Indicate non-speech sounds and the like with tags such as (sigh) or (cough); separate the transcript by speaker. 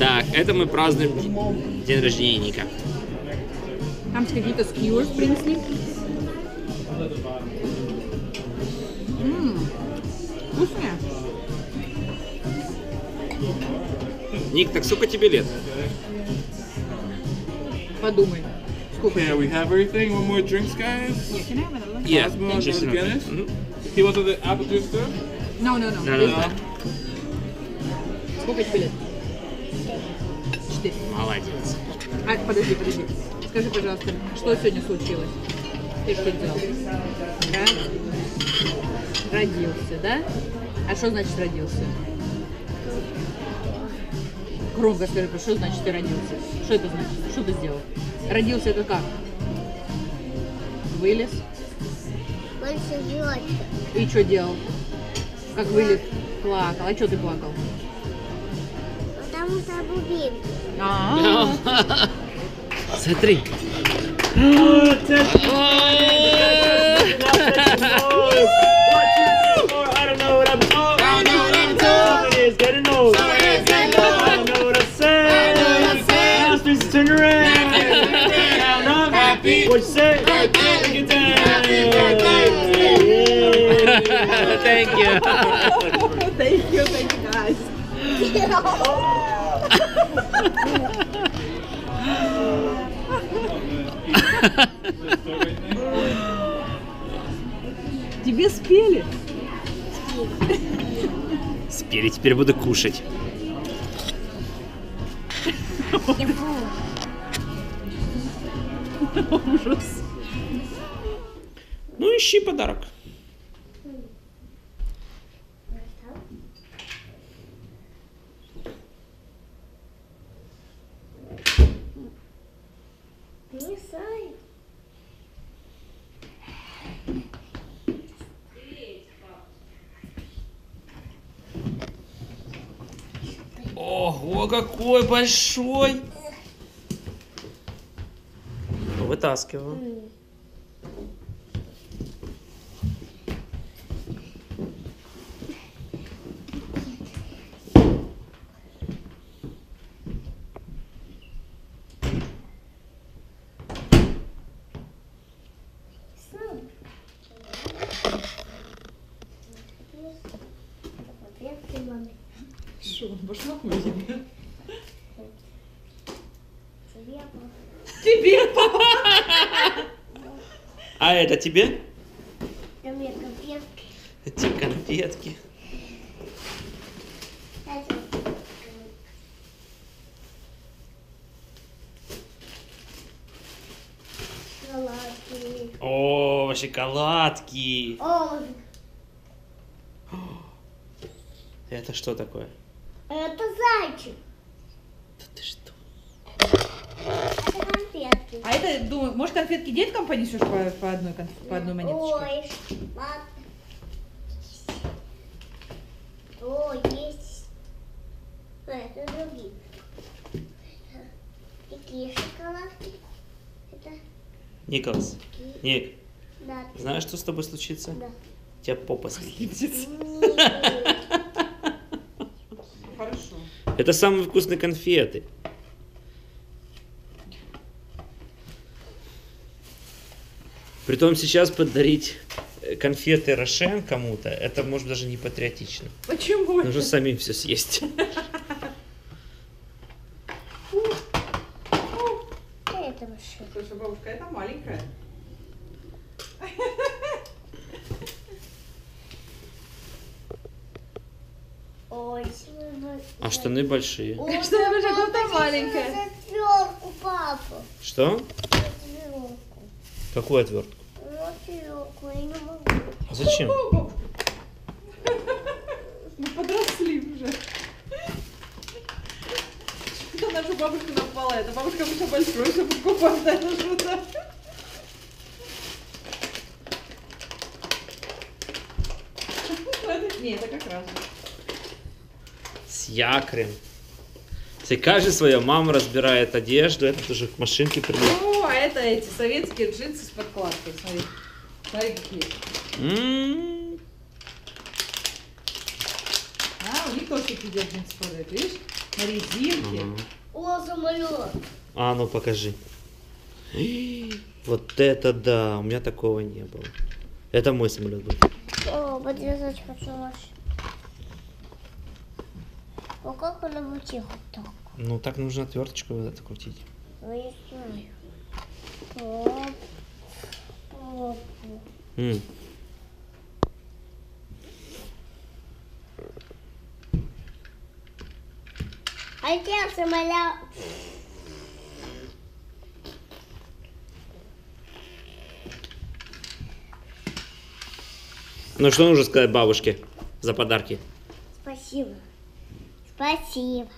Speaker 1: Так, это мы празднуем день рождения Ника.
Speaker 2: Там какие-то скьюрс принесли. Ммм, вкусные.
Speaker 1: Ник, так сколько тебе лет?
Speaker 2: Подумай. Сколько?
Speaker 3: Yeah, we have everything. One more drinks, guys.
Speaker 2: Yeah, can I have another one?
Speaker 1: Yeah,
Speaker 3: Cosmo,
Speaker 1: just
Speaker 3: another Guinness?
Speaker 1: Мгм.
Speaker 3: He wants the apple juice too?
Speaker 2: No, no, no.
Speaker 1: No, no, no.
Speaker 2: Сколько тебе лет? Четыре.
Speaker 1: Молодец.
Speaker 2: А, подожди, подожди. Скажи, пожалуйста, что сегодня случилось? Ты что делал? Да? Родился, да? А что значит родился? Громко скажи, что значит ты родился? Что это значит? Что ты сделал? Родился это как? Вылез?
Speaker 4: Больше.
Speaker 2: И что делал? Как вылез? Плакал. А что ты плакал?
Speaker 1: mam
Speaker 5: zamówienie.
Speaker 1: Thank you. (laughs)
Speaker 2: thank you, thank you guys. (laughs) Тебе спели?
Speaker 1: Спели, теперь буду кушать.
Speaker 2: Ужас.
Speaker 1: Ну, ищи подарок. Ого, какой большой! Вытаскиваю.
Speaker 4: Конфетки маме.
Speaker 2: Что, пошла тебе?
Speaker 4: Тебе
Speaker 2: Тебе, папа.
Speaker 1: А это тебе?
Speaker 4: Там мне конфетки.
Speaker 1: Эти конфетки.
Speaker 4: Это Шоколадки.
Speaker 1: О, шоколадки.
Speaker 4: О,
Speaker 1: Это что такое?
Speaker 4: Это зайчик.
Speaker 1: Да ты что?
Speaker 4: Это конфетки.
Speaker 2: А это, думаю, может, конфетки деткам понесешь по, по одной, по одной монеточке?
Speaker 4: Ой, мам. О, есть. А, это другие. Такие шоколадки. Это
Speaker 1: Николас, Ник,
Speaker 4: да.
Speaker 1: знаешь, что с тобой случится?
Speaker 4: Да.
Speaker 1: У тебя попа слипнется. Это самые вкусные конфеты. Притом сейчас подарить э, конфеты Рошен кому-то, это может даже не патриотично.
Speaker 2: Почему?
Speaker 1: Нужно самим все съесть. (laughs)
Speaker 4: Это вообще.
Speaker 2: Слушай, бабушка, это маленькая.
Speaker 4: Ой, сегодня-
Speaker 1: А штаны большие.
Speaker 2: Я
Speaker 4: папа,
Speaker 2: кофта маленькая.
Speaker 4: отвертку, папа.
Speaker 1: Что?
Speaker 4: Отвертку.
Speaker 1: Какую отвертку?
Speaker 4: Отвертку, я не могу.
Speaker 1: Зачем?
Speaker 2: Мы подросли уже. Это наша бабушка напала. Это бабушка еще большой, чтобы покупать, что-то. Это- Не, это как раз.
Speaker 1: Якорем. Все, каждый своя мама разбирает одежду, этот уже к машинке принес.
Speaker 2: О, а это эти советские джинсы с подкладкой. Смотри. Смотри, какие.
Speaker 1: М,
Speaker 2: А, у них тоже такие джинсы падают, видишь? На резинке.
Speaker 4: О, самолет.
Speaker 1: А, ну покажи. Вот это да, у меня такого не было. Это мой самолет был.
Speaker 4: О, подвязать хочу ваш. О, как будет тихо так?
Speaker 1: Ну так нужно отверточку вот это крутить.
Speaker 4: Ну, я знаю. Оп. Оп.
Speaker 1: М.
Speaker 4: А где самолет?
Speaker 1: Ну что нужно сказать бабушке за подарки?
Speaker 4: Спасибо. Спасибо.